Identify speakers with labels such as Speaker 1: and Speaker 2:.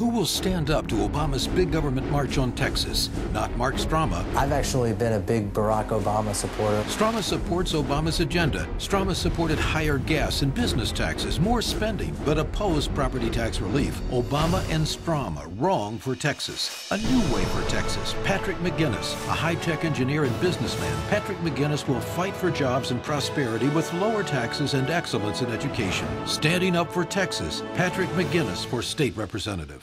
Speaker 1: Who will stand up to Obama's big government march on Texas? Not Mark Strama.
Speaker 2: I've actually been a big Barack Obama supporter.
Speaker 1: Strama supports Obama's agenda. Strama supported higher gas and business taxes, more spending, but opposed property tax relief. Obama and Strama wrong for Texas. A new way for Texas. Patrick McGuinness, a high-tech engineer and businessman. Patrick McGuinness will fight for jobs and prosperity with lower taxes and excellence in education. Standing up for Texas. Patrick McGuinness for state representative.